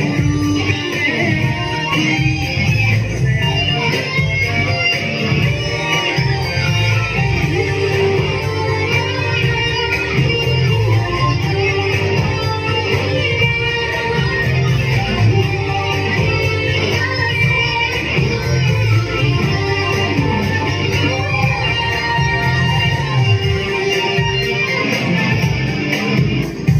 Amen.